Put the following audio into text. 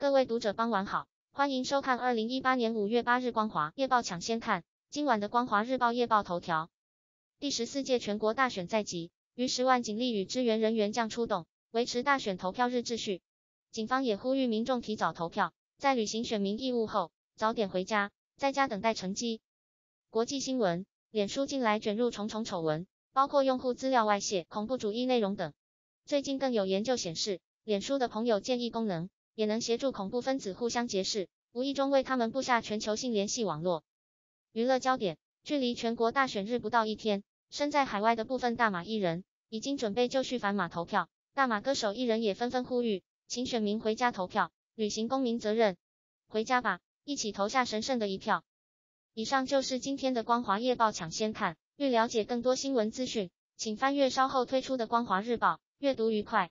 各位读者傍晚好，欢迎收看二零一八年五月八日光华夜报抢先看。今晚的光华日报夜报头条：第十四届全国大选在即，逾十万警力与支援人员将出动，维持大选投票日秩序。警方也呼吁民众提早投票，在履行选民义务后，早点回家，在家等待成绩。国际新闻：脸书近来卷入重重丑闻，包括用户资料外泄、恐怖主义内容等。最近更有研究显示，脸书的朋友建议功能也能协助恐怖分子互相结识，无意中为他们布下全球性联系网络。娱乐焦点：距离全国大选日不到一天，身在海外的部分大马艺人已经准备就绪返马投票。大马歌手艺人也纷纷呼吁，请选民回家投票，履行公民责任。回家吧，一起投下神圣的一票。以上就是今天的光华夜报抢先看。欲了解更多新闻资讯，请翻阅稍后推出的光华日报。阅读愉快。